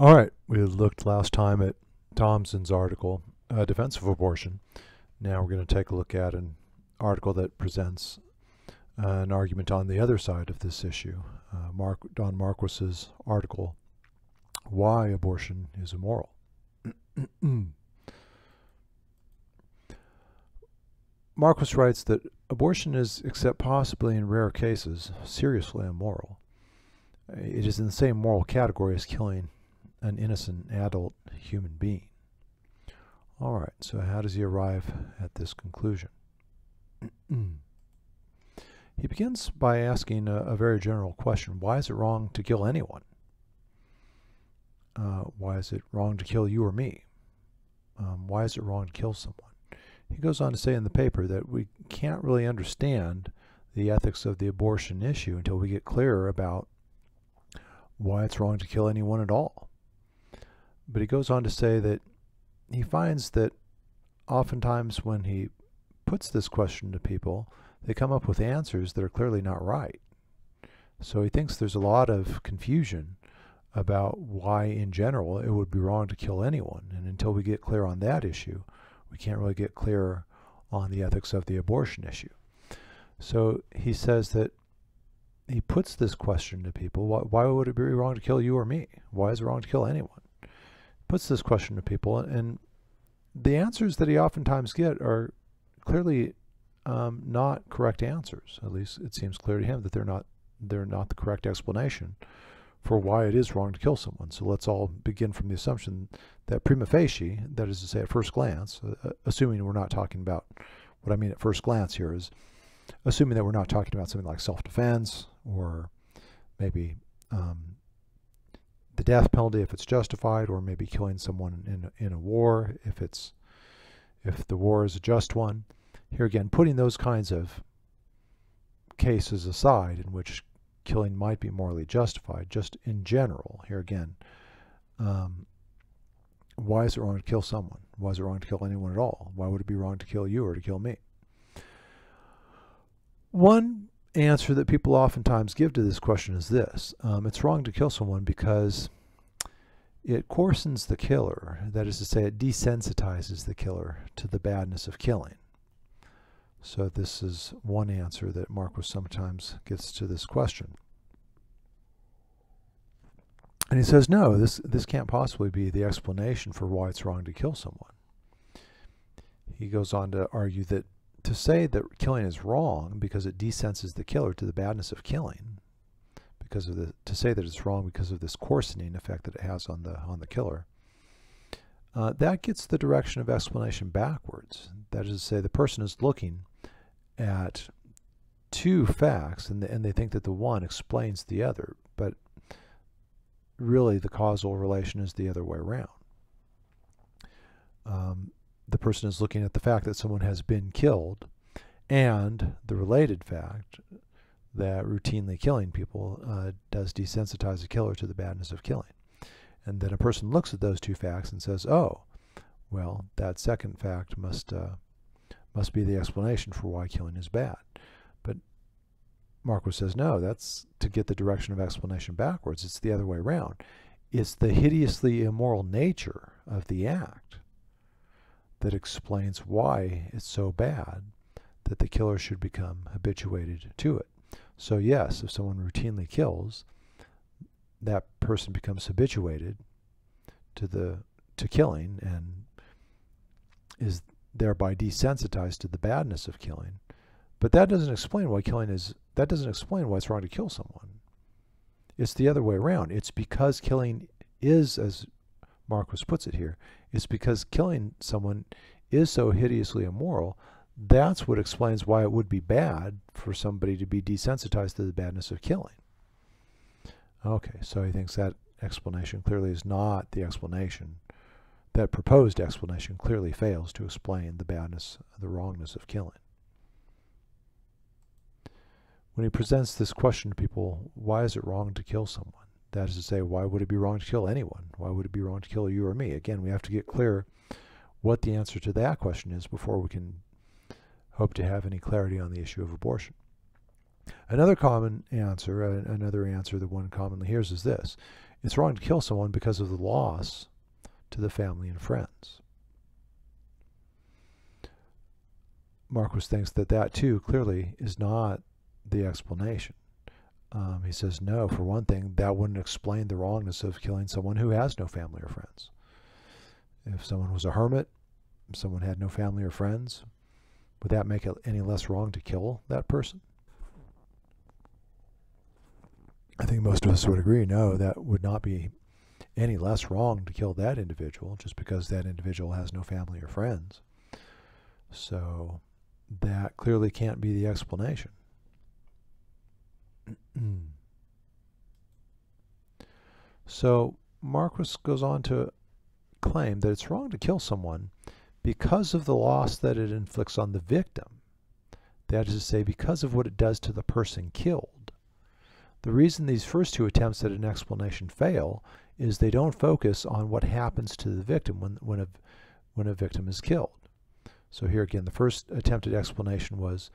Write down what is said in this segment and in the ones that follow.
All right, we looked last time at Thomson's article, uh, Defense of Abortion. Now we're going to take a look at an article that presents uh, an argument on the other side of this issue. Uh, Mark, Don Marquis's article, Why Abortion is Immoral. Marquis writes that abortion is, except possibly in rare cases, seriously immoral. It is in the same moral category as killing an innocent adult human being. All right, so how does he arrive at this conclusion? he begins by asking a, a, very general question Why is it wrong to kill anyone? Uh, why is it wrong to kill you or me? Um, why is it wrong to kill someone? He goes on to say in the paper that we can't really understand the ethics of the abortion issue until we get clearer about why it's wrong to kill anyone at all. But he goes on to say that he finds that oftentimes when he puts this question to people, they come up with answers that are clearly not right. So he thinks there's a lot of confusion about why, in general, it would be wrong to kill anyone. And until we get clear on that issue, we can't really get clear on the ethics of the abortion issue. So he says that he puts this question to people why, why, would it be wrong to kill you or me? Why is it wrong to kill anyone? Puts this question to people, and the answers that he oftentimes get are clearly um, not correct answers. At least it seems clear to him that they're not they're not the correct explanation for why it is wrong to kill someone. So let's all begin from the assumption that prima facie, that is to say at first glance, uh, uh, assuming we're not talking about what I mean at first glance here is assuming that we're not talking about something like self-defense or maybe um, the death penalty if it's justified or maybe killing someone in in a war if it's if the war is a just one. Here again, putting those kinds of cases aside in which killing might be morally justified, just in general. Here again, um, why is it wrong to kill someone? Why is it wrong to kill anyone at all? Why would it be wrong to kill you or to kill me? One answer that people oftentimes give to this question is this um, it's wrong to kill someone because it coarsens the killer. That is to say, it desensitizes the killer to the badness of killing. So this is one answer that Marquis sometimes gets to this question. And he says, no, this, this can't possibly be the explanation for why it's wrong to kill someone. He goes on to argue that to say that killing is wrong because it desenses the killer to the badness of killing, because of the to say that it's wrong because of this coarsening effect that it has on the on the killer, uh, that gets the direction of explanation backwards. That is to say, the person is looking at two facts and, the, and they think that the one explains the other, but really the causal relation is the other way around. Um, the person is looking at the fact that someone has been killed and the related fact that routinely killing people uh, does desensitize the killer to the badness of killing. And then a person looks at those two facts and says, oh, well, that second fact must, uh, must be the explanation for why killing is bad. But Marquis says, no, that's to get the direction of explanation backwards. It's the other way around. It's the hideously immoral nature of the act that explains why it's so bad that the killer should become habituated to it. So yes, if someone routinely kills, that person becomes habituated to the to killing and is thereby desensitized to the badness of killing. But that doesn't explain why killing is that doesn't explain why it's wrong to kill someone. It's the other way around. It's because killing is, as Marquis puts it here, it's because killing someone is so hideously immoral. That's what explains why it would be bad for somebody to be desensitized to the badness of killing. Okay, so he thinks that explanation clearly is not the explanation. That proposed explanation clearly fails to explain the badness, the wrongness of killing. When he presents this question to people, why is it wrong to kill someone? That is to say, why would it be wrong to kill anyone? Why would it be wrong to kill you or me? Again, we have to get clear what the answer to that question is before we can hope to have any clarity on the issue of abortion. Another common answer, uh, another answer that one commonly hears is this. it's wrong to kill someone because of the loss to the family and friends. Marquis thinks that that too clearly is not the explanation. Um, he says, no, for one thing, that wouldn't explain the wrongness of killing someone who has no family or friends. If someone was a hermit, someone had no family or friends, would that make it any less wrong to kill that person? I think most of us would agree, no, that would not be any less wrong to kill that individual just because that individual has no family or friends. So that clearly can't be the explanation. so Marquis goes on to claim that it's wrong to kill someone because of the loss that it inflicts on the victim. That is to say, because of what it does to the person killed. The reason these first two attempts at an explanation fail is they don't focus on what happens to the victim when, when, a, when a victim is killed. So here again, the first attempted explanation was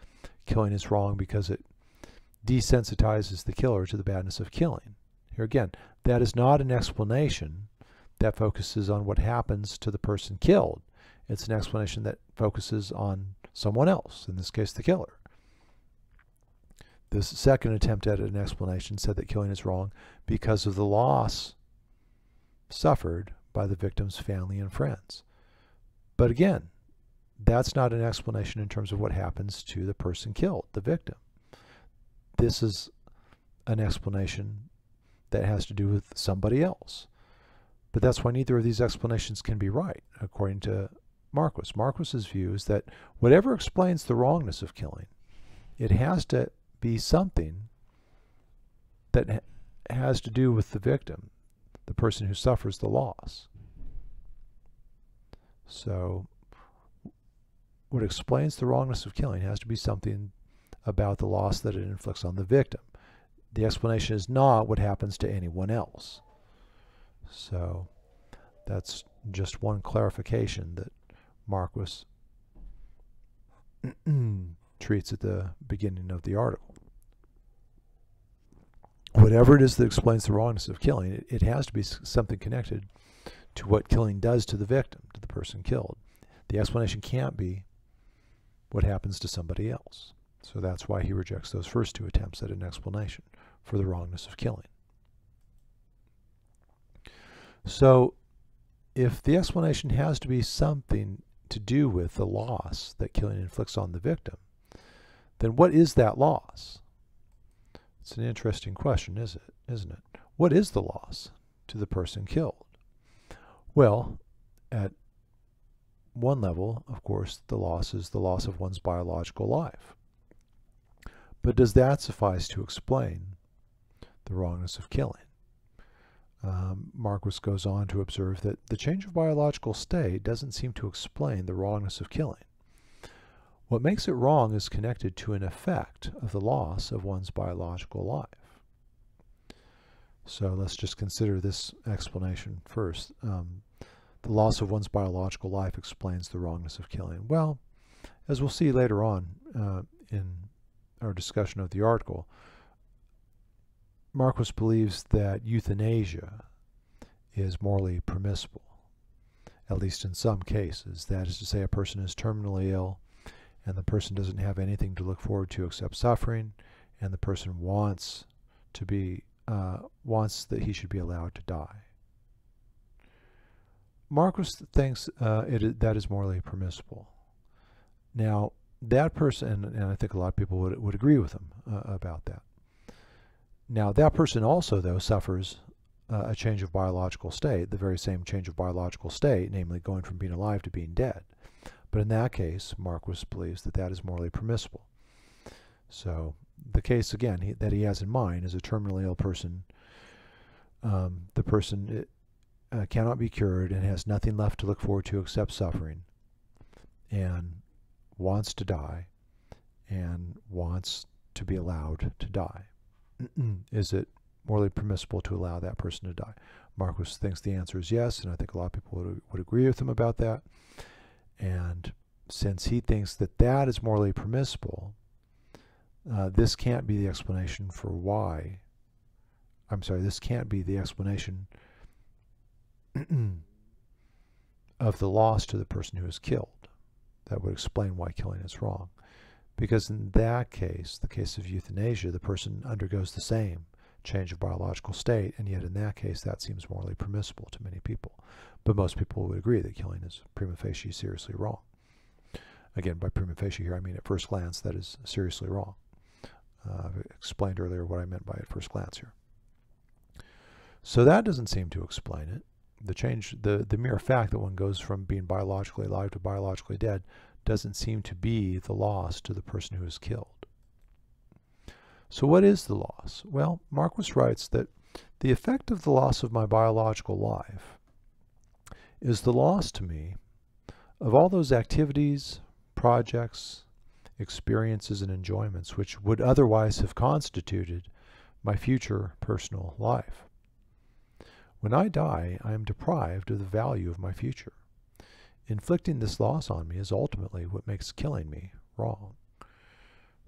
killing is wrong because it desensitizes the killer to the badness of killing. Here again, that is not an explanation that focuses on what happens to the person killed. It's an explanation that focuses on someone else, in this case the killer. This second attempt at an explanation said that killing is wrong because of the loss suffered by the victim's family and friends. But again, that's not an explanation in terms of what happens to the person killed, the victim. This is an explanation that has to do with somebody else. But that's why neither of these explanations can be right, according to Marquis. Marquis's view is that whatever explains the wrongness of killing, it has to be something that ha has to do with the victim, the person who suffers the loss. So what explains the wrongness of killing has to be something about the loss that it inflicts on the victim. The explanation is not what happens to anyone else. So that's just one clarification that Marquis treats at the beginning of the article. Whatever it is that explains the wrongness of killing, it, it has to be something connected to what killing does to the victim, to the person killed. The explanation can't be what happens to somebody else. So that's why he rejects those first two attempts at an explanation for the wrongness of killing. So if the explanation has to be something to do with the loss that killing inflicts on the victim, then what is that loss? It's an interesting question, is it? Isn't it? What is the loss to the person killed? Well, at one level, of course, the loss is the loss of one's biological life. But does that suffice to explain the wrongness of killing? Um, Marquis goes on to observe that the change of biological state doesn't seem to explain the wrongness of killing. What makes it wrong is connected to an effect of the loss of one's biological life. So let's just consider this explanation first. Um, the loss of one's biological life explains the wrongness of killing. Well, as we'll see later on uh, in our discussion of the article, Marquis believes that euthanasia is morally permissible, at least in some cases. That is to say, a person is terminally ill and the person doesn't have anything to look forward to except suffering, and the person wants to be uh, wants that he should be allowed to die. Marquis thinks uh, it, that is morally permissible. Now, that person, and I think a lot of people would, would agree with him uh, about that. Now, that person also, though, suffers uh, a change of biological state, the very same change of biological state, namely going from being alive to being dead. But in that case, Marquis believes that that is morally permissible. So the case, again, he, that he has in mind is a terminally ill person. Um, the person uh, cannot be cured and has nothing left to look forward to except suffering and wants to die and wants to be allowed to die. is it morally permissible to allow that person to die? Marquis thinks the answer is yes, and I think a lot of people would, would agree with him about that. And since he thinks that that is morally permissible, uh, this can't be the explanation for why I'm sorry, this can't be the explanation of the loss to the person who is killed. That would explain why killing is wrong. Because in that case, the case of euthanasia, the person undergoes the same change of biological state, and yet in that case, that seems morally permissible to many people. But most people would agree that killing is prima facie seriously wrong. Again, by prima facie here, I mean at first glance, that is seriously wrong. Uh, I've explained earlier what I meant by at first glance here. So that doesn't seem to explain it. The change, the, the mere fact that one goes from being biologically alive to biologically dead doesn't seem to be the loss to the person who is killed. So what is the loss? Well, Marquis writes that the effect of the loss of my biological life is the loss to me of all those activities, projects, experiences, and enjoyments which would otherwise have constituted my future personal life. When I die, I am deprived of the value of my future. Inflicting this loss on me is ultimately what makes killing me wrong.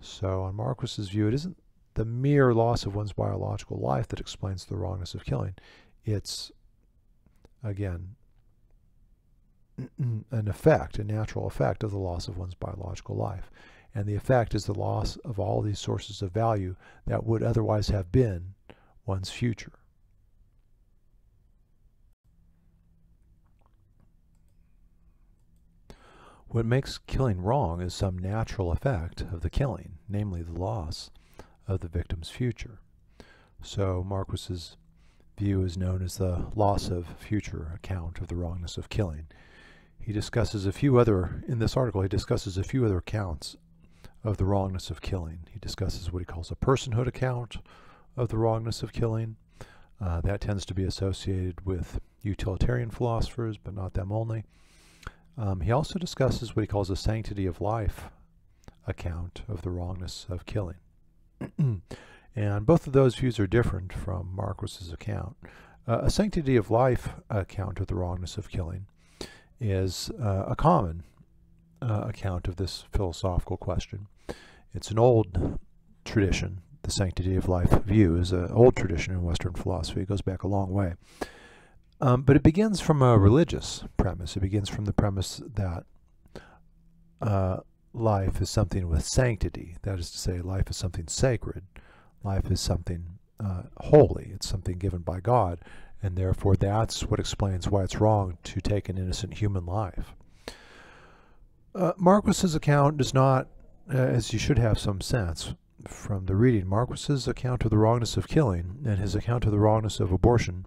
So, on Marquis's view, it isn't the mere loss of one's biological life that explains the wrongness of killing. It's, again, an effect, a natural effect of the loss of one's biological life. And the effect is the loss of all these sources of value that would otherwise have been one's future. What makes killing wrong is some natural effect of the killing, namely the loss of the victim's future. So Marquis's view is known as the loss of future account of the wrongness of killing. He discusses a few other, in this article, he discusses a few other accounts of the wrongness of killing. He discusses what he calls a personhood account of the wrongness of killing. Uh, that tends to be associated with utilitarian philosophers, but not them only. Um, he also discusses what he calls a sanctity of life account of the wrongness of killing. and both of those views are different from Marquis's account. Uh, a sanctity of life account of the wrongness of killing is uh, a common uh, account of this philosophical question. It's an old tradition. The sanctity of life view is an old tradition in Western philosophy. It goes back a long way. Um, but it begins from a religious premise. It begins from the premise that uh, life is something with sanctity. That is to say, life is something sacred. Life is something uh, holy. It's something given by God. And therefore, that's what explains why it's wrong to take an innocent human life. Uh, Marquis's account does not, uh, as you should have some sense from the reading, Marquis's account of the wrongness of killing and his account of the wrongness of abortion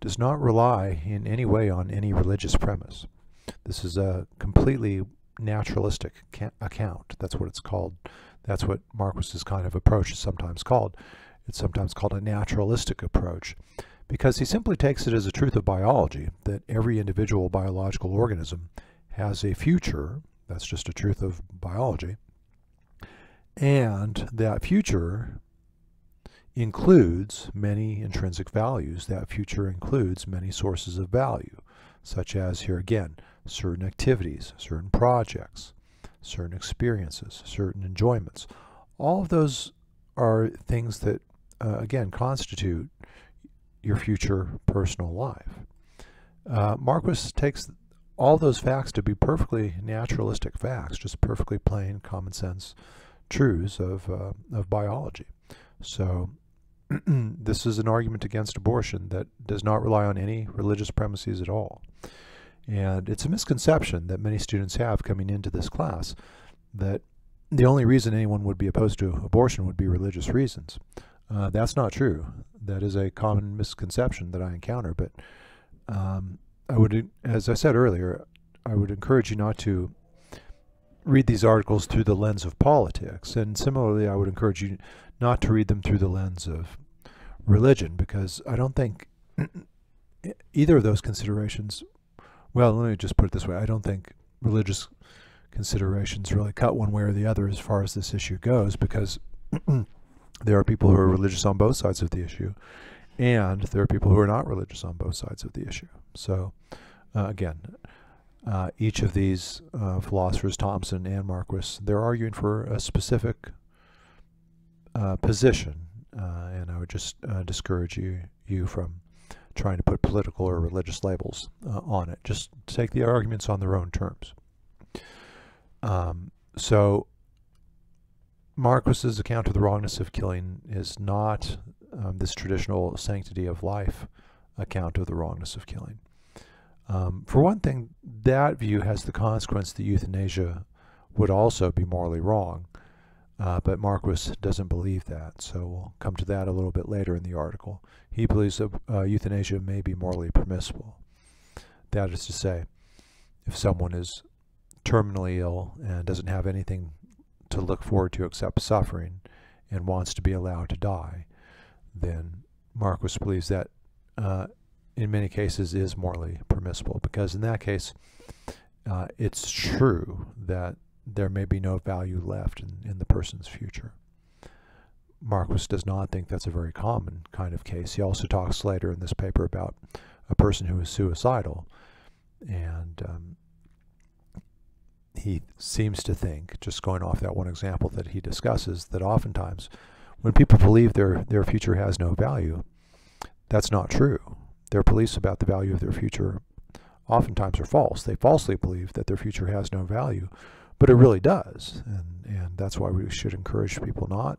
does not rely in any way on any religious premise. This is a completely naturalistic account. That's what it's called. That's what Marquis's kind of approach is sometimes called. It's sometimes called a naturalistic approach because he simply takes it as a truth of biology that every individual biological organism has a future. That's just a truth of biology. And that future includes many intrinsic values. That future includes many sources of value, such as here again, certain activities, certain projects, certain experiences, certain enjoyments. All of those are things that, uh, again, constitute your future personal life. Uh, Marquis takes all those facts to be perfectly naturalistic facts, just perfectly plain common sense truths of, uh, of biology. So this is an argument against abortion that does not rely on any religious premises at all. And it's a misconception that many students have coming into this class that the only reason anyone would be opposed to abortion would be religious reasons. Uh, that's not true. That is a common misconception that I encounter. But um, I would, as I said earlier, I would encourage you not to read these articles through the lens of politics. And similarly, I would encourage you not to read them through the lens of religion, because I don't think either of those considerations, well, let me just put it this way I don't think religious considerations really cut one way or the other as far as this issue goes, because there are people who are religious on both sides of the issue, and there are people who are not religious on both sides of the issue. So, uh, again, uh, each of these uh, philosophers, Thomson and Marquis, they're arguing for a specific uh, position uh, and I would just uh, discourage you you from trying to put political or religious labels uh, on it. Just take the arguments on their own terms. Um, so Marquis's account of the wrongness of killing is not um, this traditional sanctity of life account of the wrongness of killing. Um, for one thing, that view has the consequence that euthanasia would also be morally wrong, uh, but Marquis doesn't believe that, so we'll come to that a little bit later in the article. He believes that uh, euthanasia may be morally permissible. That is to say, if someone is terminally ill and doesn't have anything to look forward to except suffering and wants to be allowed to die, then Marquis believes that uh, in many cases is morally permissible because in that case uh, it's true that there may be no value left in, in the person's future. Marquis does not think that's a very common kind of case. He also talks later in this paper about a person who is suicidal and um, he seems to think, just going off that one example that he discusses, that oftentimes when people believe their, their future has no value, that's not true. Their beliefs about the value of their future oftentimes are false. They falsely believe that their future has no value, but it really does. And, and that's why we should encourage people not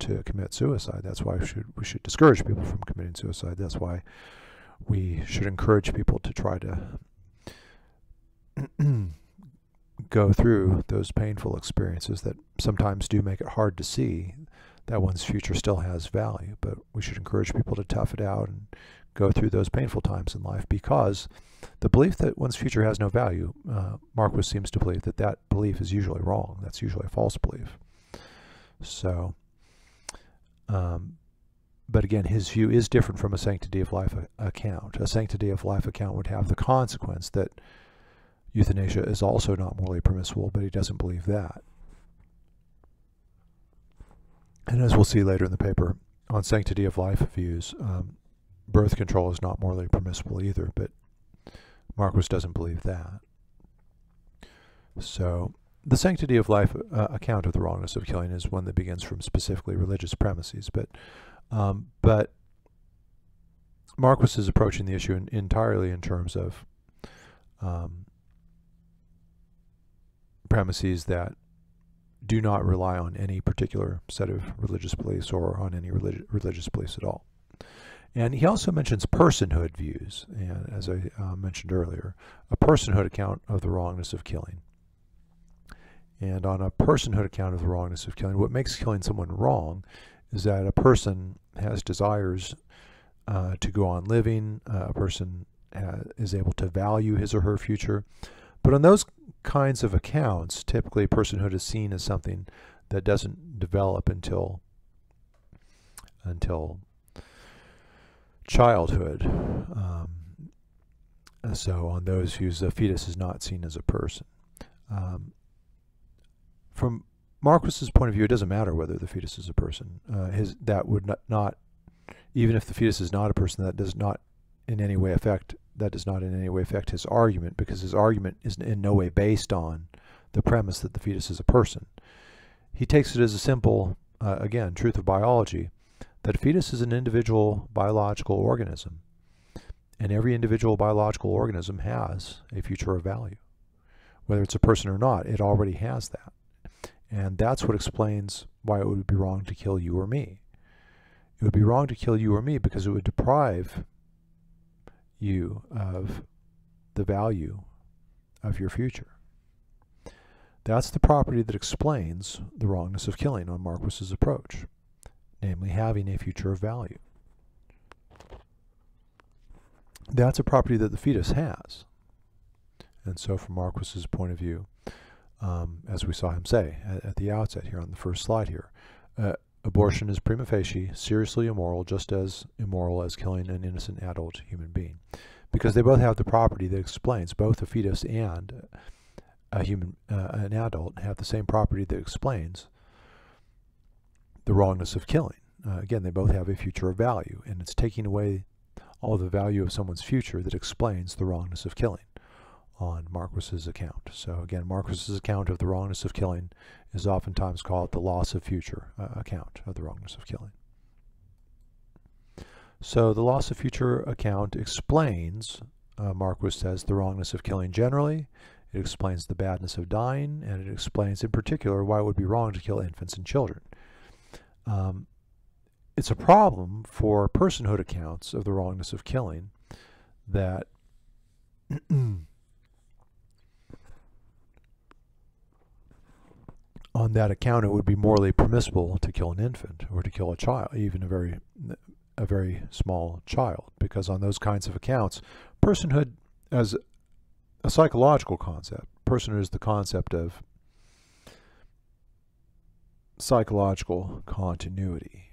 to commit suicide. That's why we should, we should discourage people from committing suicide. That's why we should encourage people to try to go through those painful experiences that sometimes do make it hard to see that one's future still has value. But we should encourage people to tough it out and go through those painful times in life because the belief that one's future has no value, uh, Marquis seems to believe that that belief is usually wrong. That's usually a false belief. So, um, but again, his view is different from a sanctity of life account. A sanctity of life account would have the consequence that euthanasia is also not morally permissible, but he doesn't believe that. And as we'll see later in the paper, on sanctity of life views, um, birth control is not morally permissible either, but Marquis doesn't believe that. So the sanctity of life uh, account of the wrongness of killing is one that begins from specifically religious premises, but um, but Marquis is approaching the issue in, entirely in terms of um, premises that do not rely on any particular set of religious beliefs or on any religi religious beliefs at all. And he also mentions personhood views, and as I uh, mentioned earlier, a personhood account of the wrongness of killing. And on a personhood account of the wrongness of killing, what makes killing someone wrong is that a person has desires uh, to go on living, uh, a person is able to value his or her future. But on those kinds of accounts, typically personhood is seen as something that doesn't develop until until childhood. Um, so on those whose the fetus is not seen as a person. Um, from Marquis's point of view, it doesn't matter whether the fetus is a person. Uh, his that would not, not, even if the fetus is not a person, that does not in any way affect that does not in any way affect his argument because his argument is in no way based on the premise that the fetus is a person. He takes it as a simple, uh, again, truth of biology, that a fetus is an individual biological organism, and every individual biological organism has a future of value. Whether it's a person or not, it already has that. And that's what explains why it would be wrong to kill you or me. It would be wrong to kill you or me because it would deprive you of the value of your future. That's the property that explains the wrongness of killing on Marquis's approach, namely having a future of value. That's a property that the fetus has. And so from Marquis's point of view, um, as we saw him say at, at, the outset here on the first slide here, uh, Abortion is prima facie seriously immoral, just as immoral as killing an innocent adult human being, because they both have the property that explains both a fetus and a human, uh, an adult have the same property that explains the wrongness of killing. Uh, again, they both have a future of value, and it's taking away all the value of someone's future that explains the wrongness of killing on Marquis's account. So again, Marquis's account of the wrongness of killing is oftentimes called the loss of future uh, account of the wrongness of killing. So the loss of future account explains, uh, Marquis says, the wrongness of killing generally. It explains the badness of dying, and it explains in particular why it would be wrong to kill infants and children. Um, it's a problem for personhood accounts of the wrongness of killing that on that account it would be morally permissible to kill an infant or to kill a child, even a very a very small child, because on those kinds of accounts, personhood as a psychological concept, personhood is the concept of psychological continuity.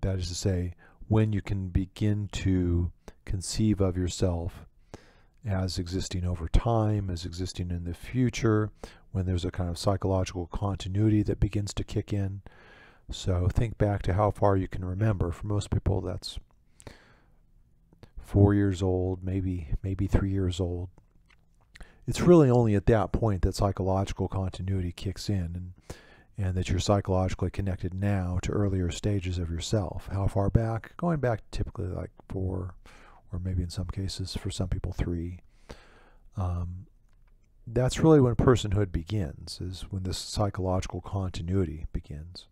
That is to say, when you can begin to conceive of yourself as existing over time, as existing in the future, when there's a kind of psychological continuity that begins to kick in. So think back to how far you can remember. For most people, that's four years old, maybe maybe three years old. It's really only at that point that psychological continuity kicks in, and and that you're psychologically connected now to earlier stages of yourself. How far back? Going back typically like four, or maybe in some cases for some people three. Um, that's really when personhood begins, is when this psychological continuity begins,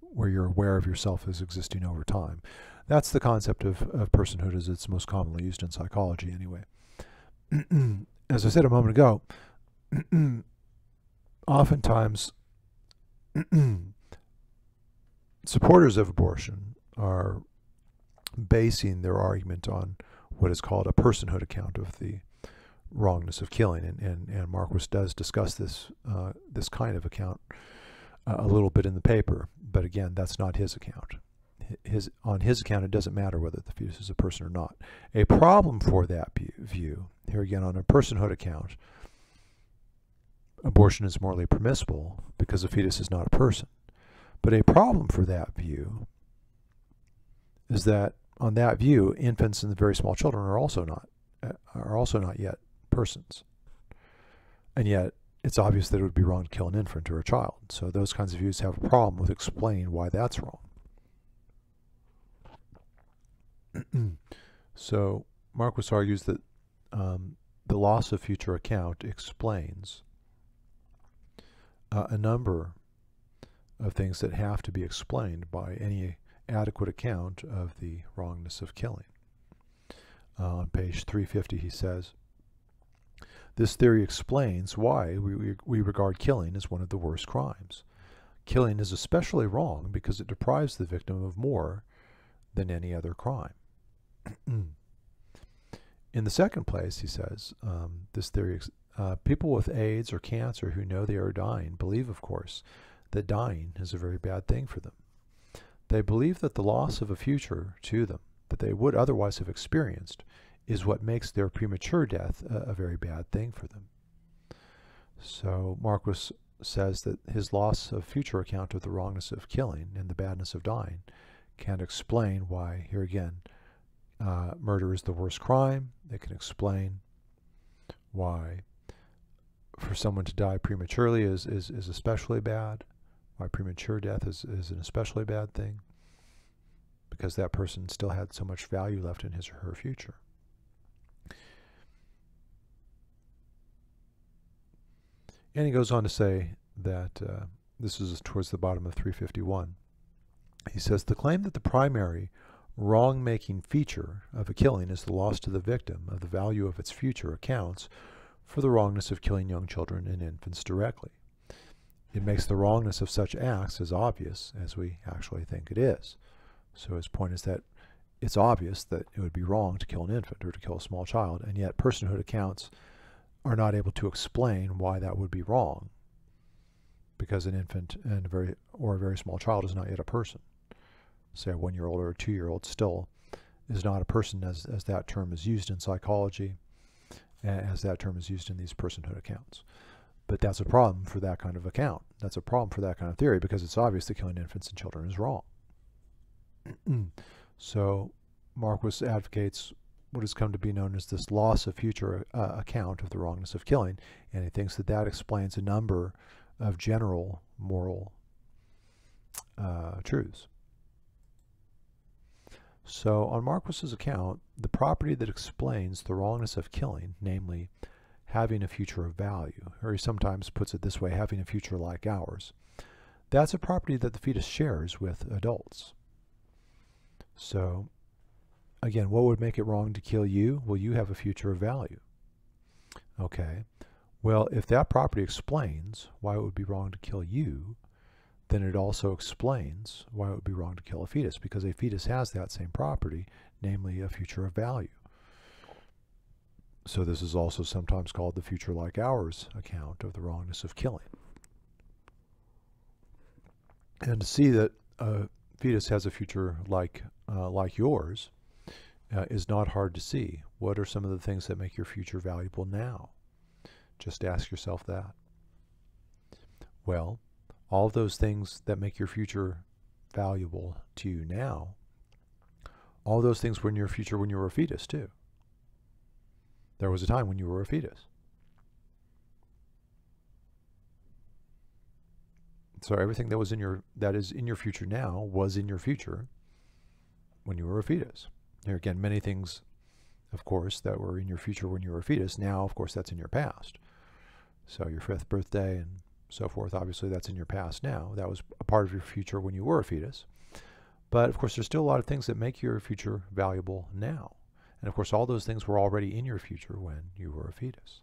where you're aware of yourself as existing over time. That's the concept of, of personhood as it's most commonly used in psychology anyway. as I said a moment ago, oftentimes supporters of abortion are basing their argument on what is called a personhood account of the wrongness of killing, and and, and Marquis does discuss this uh, this kind of account uh, a little bit in the paper, but again, that's not his account. His on his account, it doesn't matter whether the fetus is a person or not. A problem for that view, here again on a personhood account, abortion is morally permissible because the fetus is not a person. But a problem for that view is that on that view, infants and the very small children are also not uh, are also not yet persons. And yet, it's obvious that it would be wrong to kill an infant or a child. So those kinds of views have a problem with explaining why that's wrong. so Marquis argues that um, the loss of future account explains uh, a number of things that have to be explained by any adequate account of the wrongness of killing. Uh, on page 350 he says, this theory explains why we, we regard killing as one of the worst crimes. Killing is especially wrong because it deprives the victim of more than any other crime. In the second place, he says, um, this theory, uh, people with AIDS or cancer who know they are dying believe, of course, that dying is a very bad thing for them. They believe that the loss of a future to them that they would otherwise have experienced is what makes their premature death a, a very bad thing for them. So Marquis says that his loss of future account of the wrongness of killing and the badness of dying can't explain why, here again, uh, murder is the worst crime. It can explain why for someone to die prematurely is, is, is especially bad, why premature death is, is an especially bad thing, because that person still had so much value left in his or her future. And he goes on to say that uh, this is towards the bottom of 351. He says the claim that the primary wrong making feature of a killing is the loss to the victim of the value of its future accounts for the wrongness of killing young children and infants directly. It makes the wrongness of such acts as obvious as we actually think it is. So his point is that it's obvious that it would be wrong to kill an infant or to kill a small child, and yet personhood accounts are not able to explain why that would be wrong because an infant and a very or a very small child is not yet a person say a one year old or a two year old still is not a person as, as that term is used in psychology as that term is used in these personhood accounts. But that's a problem for that kind of account. That's a problem for that kind of theory because it's obvious that killing infants and children is wrong. So Marquis advocates what has come to be known as this loss of future uh, account of the wrongness of killing, and he thinks that that explains a number of general moral uh, truths. So on Marquis's account, the property that explains the wrongness of killing, namely having a future of value, or he sometimes puts it this way, having a future like ours, that's a property that the fetus shares with adults. So again, what would make it wrong to kill you? Well, you have a future of value. Okay. Well, if that property explains why it would be wrong to kill you, then it also explains why it would be wrong to kill a fetus, because a fetus has that same property, namely a future of value. So this is also sometimes called the future like ours account of the wrongness of killing. And to see that a fetus has a future like uh, like yours uh, is not hard to see. What are some of the things that make your future valuable now? Just ask yourself that. Well, all those things that make your future valuable to you now, all those things were in your future when you were a fetus too. There was a time when you were a fetus. So everything that was in your that is in your future now was in your future when you were a fetus. Here again, many things, of course, that were in your future when you were a fetus. Now, of course, that's in your past. So your fifth birthday and so forth, obviously that's in your past now. That was a part of your future when you were a fetus. But of course, there's still a lot of things that make your future valuable now. And of course, all those things were already in your future when you were a fetus.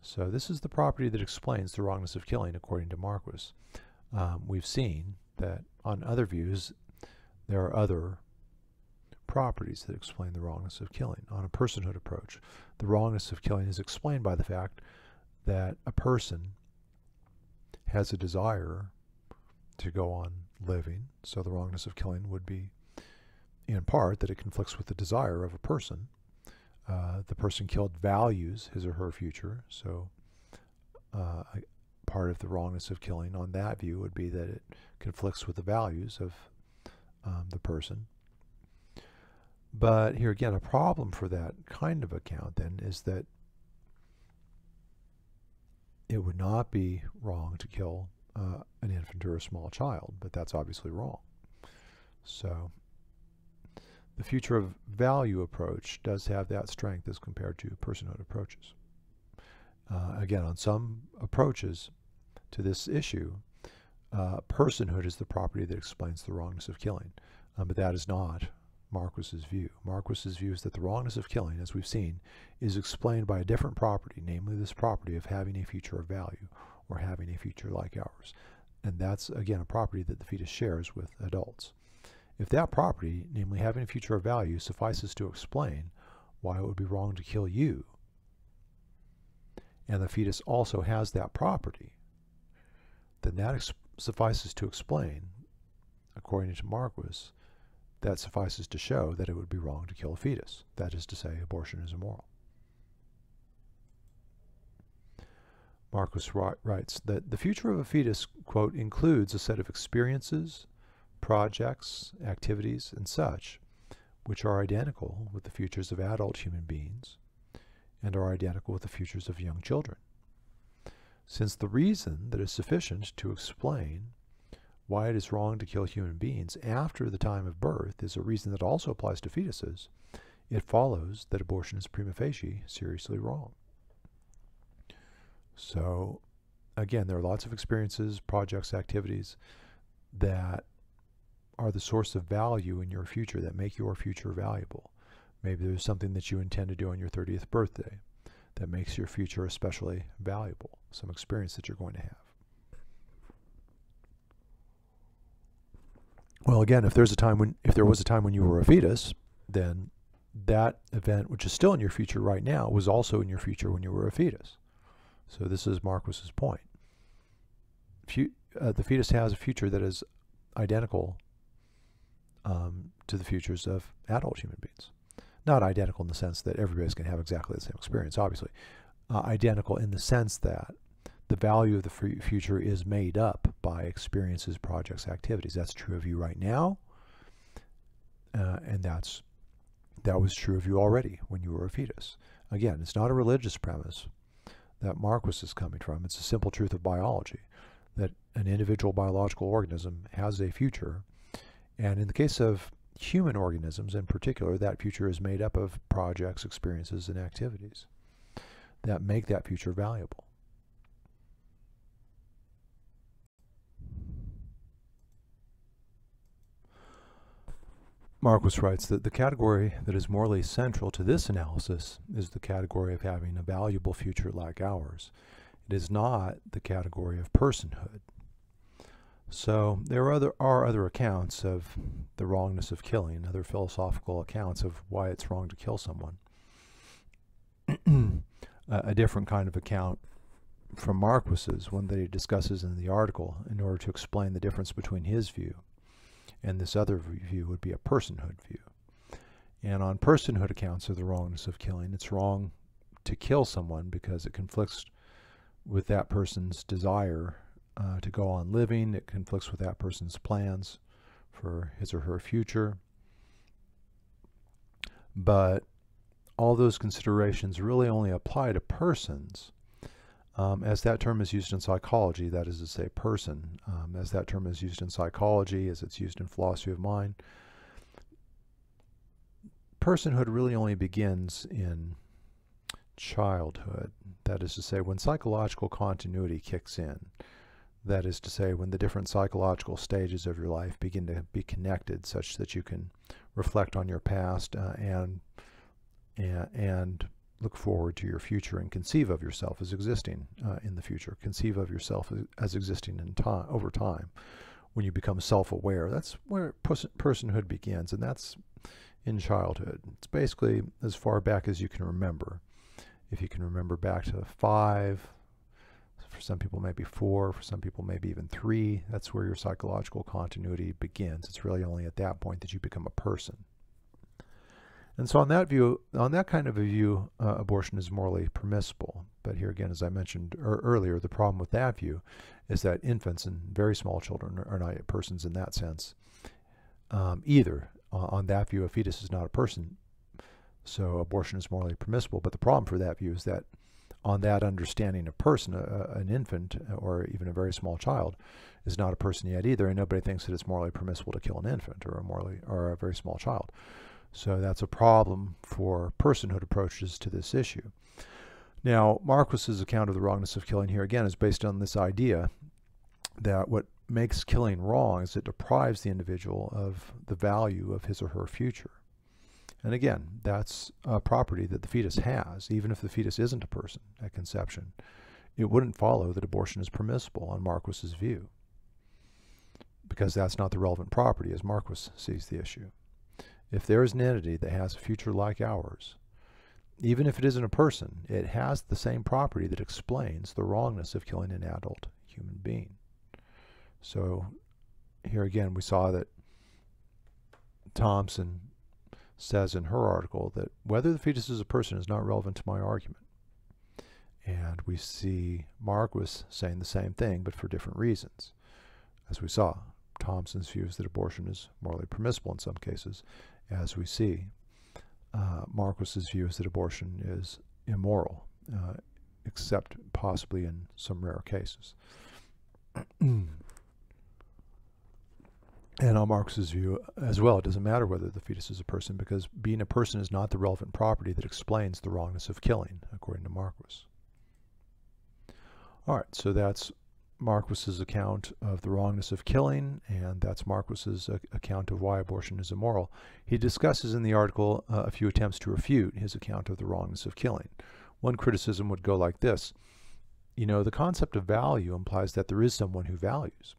So this is the property that explains the wrongness of killing, according to Marquis. Um, we've seen that on other views, there are other properties that explain the wrongness of killing. On a personhood approach, the wrongness of killing is explained by the fact that a person has a desire to go on living. So the wrongness of killing would be, in part, that it conflicts with the desire of a person. Uh, the person killed values his or her future. So uh, part of the wrongness of killing on that view would be that it conflicts with the values of um, the person. But here again, a problem for that kind of account then is that it would not be wrong to kill uh, an infant or a small child, but that's obviously wrong. So the future of value approach does have that strength as compared to personhood approaches. Uh, again, on some approaches to this issue, uh, personhood is the property that explains the wrongness of killing, uh, but that is not Marquis's view. Marquis's view is that the wrongness of killing, as we've seen, is explained by a different property, namely this property of having a future of value or having a future like ours. And that's, again, a property that the fetus shares with adults. If that property, namely having a future of value, suffices to explain why it would be wrong to kill you, and the fetus also has that property, then that suffices to explain, according to Marquis, that suffices to show that it would be wrong to kill a fetus. That is to say, abortion is immoral. Marquis writes that the future of a fetus, quote, includes a set of experiences, projects, activities, and such, which are identical with the futures of adult human beings and are identical with the futures of young children. Since the reason that is sufficient to explain why it is wrong to kill human beings after the time of birth is a reason that also applies to fetuses, it follows that abortion is prima facie seriously wrong. So, again, there are lots of experiences, projects, activities that are the source of value in your future that make your future valuable. Maybe there's something that you intend to do on your 30th birthday that makes your future especially valuable, some experience that you're going to have. Well, again, if there's a time when, if there was a time when you were a fetus, then that event, which is still in your future right now, was also in your future when you were a fetus. So this is Marquis's point. uh, the fetus has a future that is identical um, to the futures of adult human beings. Not identical in the sense that everybody's going to have exactly the same experience, obviously. Uh, identical in the sense that the value of the future is made up by experiences, projects, activities. That's true of you right now, uh, and that's that was true of you already when you were a fetus. Again, it's not a religious premise that Marquis is coming from. It's a simple truth of biology that an individual biological organism has a future. And in the case of human organisms in particular, that future is made up of projects, experiences, and activities that make that future valuable. Marquis writes that the category that is morally central to this analysis is the category of having a valuable future like ours. It is not the category of personhood. So there are other, are other accounts of the wrongness of killing, other philosophical accounts of why it's wrong to kill someone. a different kind of account from Marquis's, one that he discusses in the article, in order to explain the difference between his view and this other view would be a personhood view. And on personhood accounts of the wrongness of killing, it's wrong to kill someone because it conflicts with that person's desire uh, to go on living, it conflicts with that person's plans for his or her future. But all those considerations really only apply to persons um, as that term is used in psychology, that is to say person, um, as that term is used in psychology, as it's used in philosophy of mind, personhood really only begins in childhood. That is to say, when psychological continuity kicks in. That is to say, when the different psychological stages of your life begin to be connected such that you can reflect on your past uh, and, and, and look forward to your future and conceive of yourself as existing uh, in the future. Conceive of yourself as, existing in time over time. When you become self-aware, that's where personhood begins, and that's in childhood. It's basically as far back as you can remember. If you can remember back to five, for some people maybe four, for some people maybe even three, that's where your psychological continuity begins. It's really only at that point that you become a person. And so on that view, on that kind of a view, uh, abortion is morally permissible. But here again, as I mentioned er earlier, the problem with that view is that infants and very small children are not persons in that sense. Um, either uh, on that view, a fetus is not a person, so abortion is morally permissible. But the problem for that view is that on that understanding, a person, a, an infant, or even a very small child, is not a person yet either, and nobody thinks that it's morally permissible to kill an infant or a morally or a very small child. So that's a problem for personhood approaches to this issue. Now, Marquis's account of the wrongness of killing here again is based on this idea that what makes killing wrong is it deprives the individual of the value of his or her future. And again, that's a property that the fetus has, even if the fetus isn't a person at conception. It wouldn't follow that abortion is permissible on Marquis's view, because that's not the relevant property as Marquis sees the issue. If there is an entity that has a future like ours, even if it isn't a person, it has the same property that explains the wrongness of killing an adult human being. So here again, we saw that Thomson says in her article that whether the fetus is a person is not relevant to my argument. And we see Marquis saying the same thing, but for different reasons. As we saw, Thomson's view is that abortion is morally permissible in some cases, as we see. Uh, Marquis's view is that abortion is immoral, uh, except possibly in some rare cases. and on Marquis's view as well, it doesn't matter whether the fetus is a person because being a person is not the relevant property that explains the wrongness of killing, according to Marquis. All right, so that's Marquis's account of the wrongness of killing, and that's Marquis's account of why abortion is immoral. He discusses in the article uh, a few attempts to refute his account of the wrongness of killing. One criticism would go like this. You know, the concept of value implies that there is someone who values.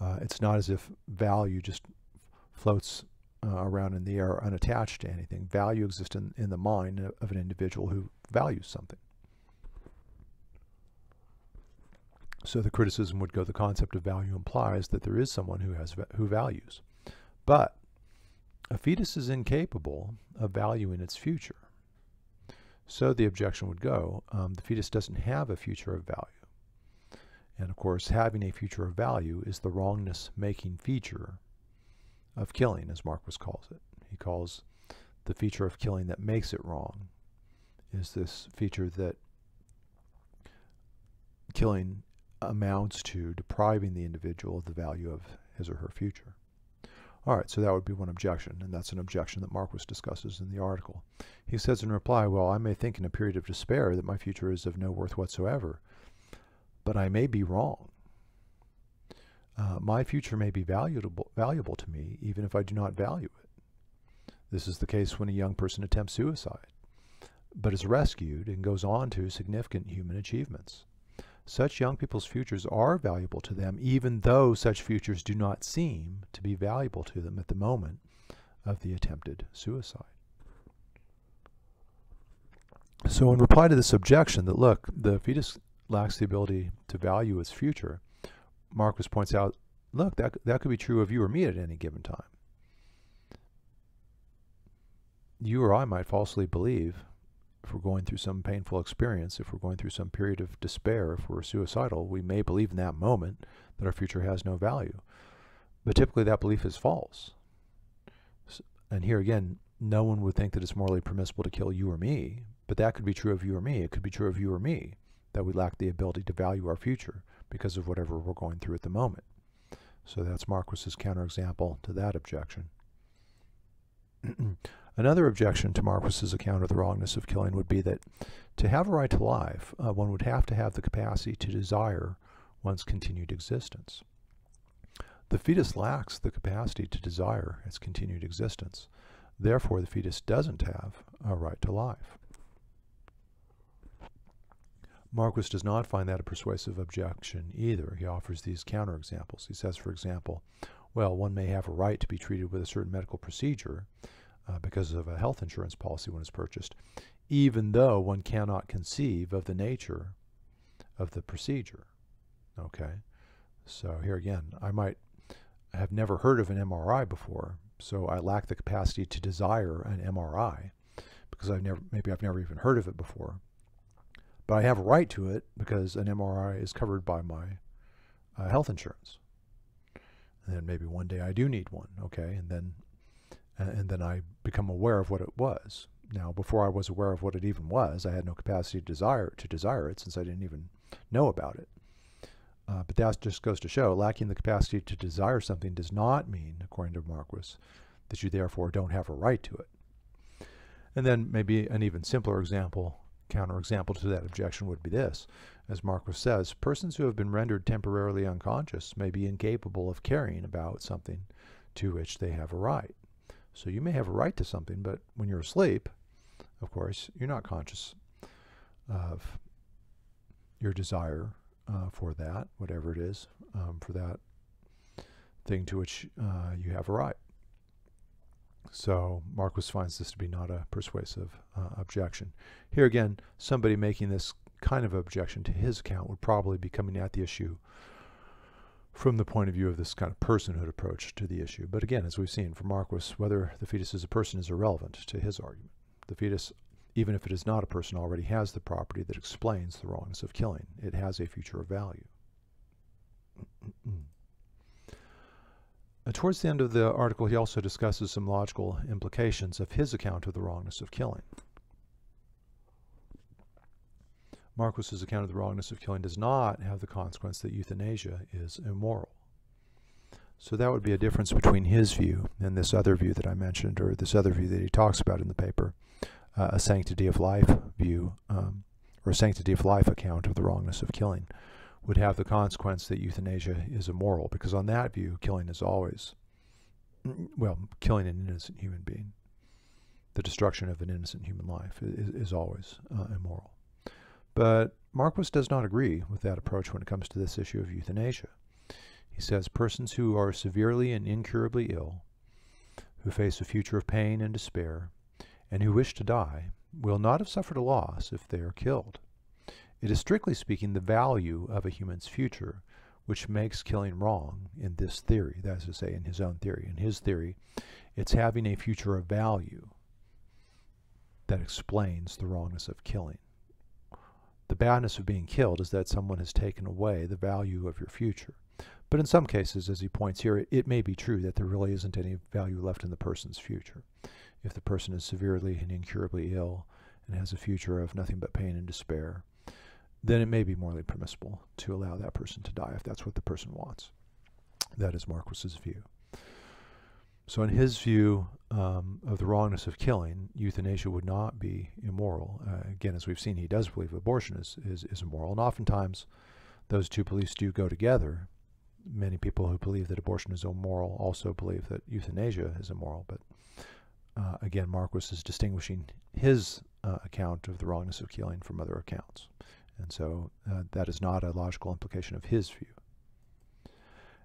Uh, it's not as if value just floats uh, around in the air unattached to anything. Value exists in, in the mind of an individual who values something. So the criticism would go, the concept of value implies that there is someone who has who values. But a fetus is incapable of valuing its future. So the objection would go, um, the fetus doesn't have a future of value. And of course, having a future of value is the wrongness making feature of killing, as Marquis calls it. He calls the feature of killing that makes it wrong is this feature that killing amounts to depriving the individual of the value of his or her future. All right, so that would be one objection, and that's an objection that Marquis discusses in the article. He says in reply, Well, I may think in a period of despair that my future is of no worth whatsoever, but I may be wrong. Uh, my future may be valuable, valuable to me even if I do not value it. This is the case when a young person attempts suicide, but is rescued and goes on to significant human achievements. Such young people's futures are valuable to them, even though such futures do not seem to be valuable to them at the moment of the attempted suicide. So, in reply to this objection that, look, the fetus lacks the ability to value its future, Marquis points out, look, that, that could be true of you or me at any given time. You or I might falsely believe if we're going through some painful experience, if we're going through some period of despair, if we're suicidal, we may believe in that moment that our future has no value. But typically that belief is false. And here again, no one would think that it's morally permissible to kill you or me, but that could be true of you or me. It could be true of you or me that we lack the ability to value our future because of whatever we're going through at the moment. So that's Marquis's counterexample to that objection. Another objection to Marquis's account of the wrongness of killing would be that to have a right to life, uh, one would have to have the capacity to desire one's continued existence. The fetus lacks the capacity to desire its continued existence. Therefore, the fetus doesn't have a right to life. Marquis does not find that a persuasive objection either. He offers these counterexamples. He says, for example, well, one may have a right to be treated with a certain medical procedure, uh, because of a health insurance policy when it's purchased, even though one cannot conceive of the nature of the procedure. Okay, so here again, I might have never heard of an MRI before, so I lack the capacity to desire an MRI because I've never, maybe I've never even heard of it before. But I have a right to it because an MRI is covered by my uh, health insurance. And then maybe one day I do need one, okay, and then and then I become aware of what it was. Now, before I was aware of what it even was, I had no capacity to desire to desire it since I didn't even know about it. Uh, but that just goes to show lacking the capacity to desire something does not mean, according to Marquis, that you therefore don't have a right to it. And then maybe an even simpler example, counterexample to that objection would be this. As Marquis says, persons who have been rendered temporarily unconscious may be incapable of caring about something to which they have a right. So you may have a right to something, but when you're asleep, of course, you're not conscious of your desire uh, for that, whatever it is, um, for that thing to which uh, you have a right. So Marquis finds this to be not a persuasive uh, objection. Here again, somebody making this kind of objection to his account would probably be coming at the issue from the point of view of this kind of personhood approach to the issue. But again, as we've seen from Marquis, whether the fetus is a person is irrelevant to his argument. The fetus, even if it is not a person, already has the property that explains the wrongness of killing. It has a future of value. Uh, towards the end of the article, he also discusses some logical implications of his account of the wrongness of killing. Marquis's account of the wrongness of killing does not have the consequence that euthanasia is immoral. So that would be a difference between his view and this other view that I mentioned, or this other view that he talks about in the paper, uh, a sanctity of life view, um, or a sanctity of life account of the wrongness of killing, would have the consequence that euthanasia is immoral, because on that view, killing is always, well, killing an innocent human being, the destruction of an innocent human life is, is always uh, immoral. But Marquis does not agree with that approach when it comes to this issue of euthanasia. He says persons who are severely and incurably ill, who face a future of pain and despair, and who wish to die, will not have suffered a loss if they are killed. It is strictly speaking the value of a human's future which makes killing wrong in this theory, that is to say, in his own theory. In his theory, it's having a future of value that explains the wrongness of killing. The badness of being killed is that someone has taken away the value of your future. But in some cases, as he points here, it, it may be true that there really isn't any value left in the person's future. If the person is severely and incurably ill and has a future of nothing but pain and despair, then it may be morally permissible to allow that person to die if that's what the person wants. That is Marquis's view. So in his view um, of the wrongness of killing, euthanasia would not be immoral. Uh, again, as we've seen, he does believe abortion is, is, is immoral. And oftentimes, those two beliefs do go together. Many people who believe that abortion is immoral also believe that euthanasia is immoral. But uh, again, Marquis is distinguishing his uh, account of the wrongness of killing from other accounts. And so uh, that is not a logical implication of his view.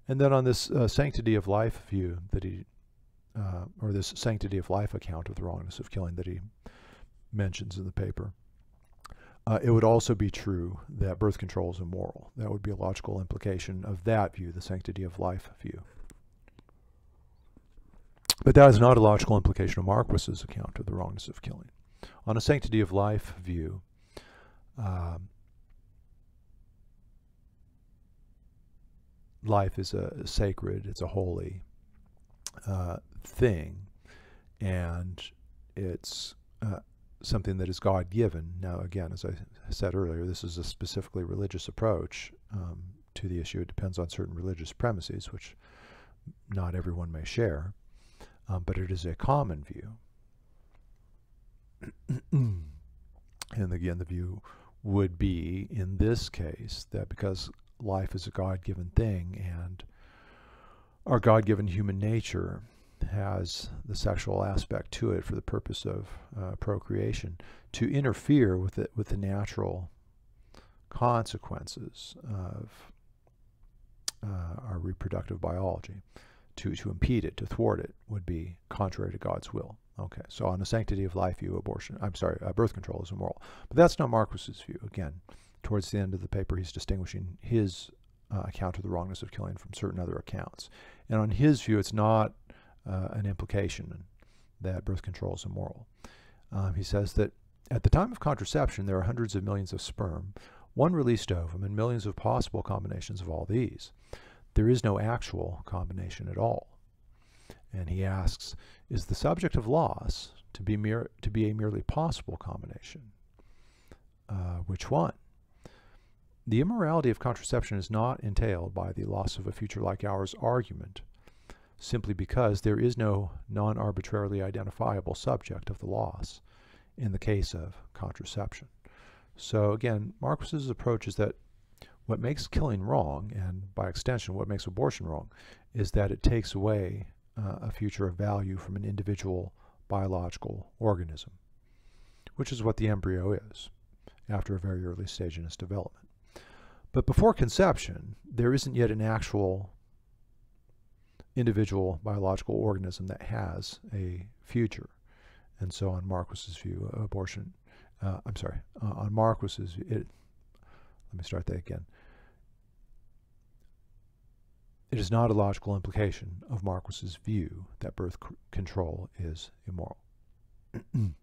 And then on this uh, sanctity of life view that he, uh, or this sanctity of life account of the wrongness of killing that he mentions in the paper, uh, it would also be true that birth control is immoral. That would be a logical implication of that view, the sanctity of life view. But that is not a logical implication of Marquis's account of the wrongness of killing. On a sanctity of life view, um, life is a sacred, it's a holy uh, thing, and it's uh, something that is God given. Now, again, as I said earlier, this is a specifically religious approach um, to the issue. It depends on certain religious premises, which not everyone may share um, but it is a common view. and again, the view would be in this case that because life is a God given thing and our God given human nature has the sexual aspect to it for the purpose of uh, procreation, to interfere with it with the natural consequences of uh, our reproductive biology to, to impede it, to thwart it, would be contrary to God's will. Okay, so on the sanctity of life view, abortion, I'm sorry, uh, birth control is immoral. But that's not Marquis's view. Again, towards the end of the paper, he's distinguishing his uh, account of the wrongness of killing from certain other accounts. And on his view, it's not uh, an implication that birth control is immoral. Um, he says that at the time of contraception, there are hundreds of millions of sperm, one released ovum, and millions of possible combinations of all these there is no actual combination at all. And he asks, is the subject of loss to be, mere, to be a merely possible combination? Uh, which one? The immorality of contraception is not entailed by the loss of a future like ours argument, simply because there is no non-arbitrarily identifiable subject of the loss in the case of contraception. So again, Marquis's approach is that what makes killing wrong, and by extension, what makes abortion wrong, is that it takes away uh, a future of value from an individual biological organism, which is what the embryo is after a very early stage in its development. But before conception, there isn't yet an actual individual biological organism that has a future. And so on Marquis's view, of abortion, uh, I'm sorry, uh, on Marquis's, it, let me start that again. It is not a logical implication of Marquis's view that birth control is immoral.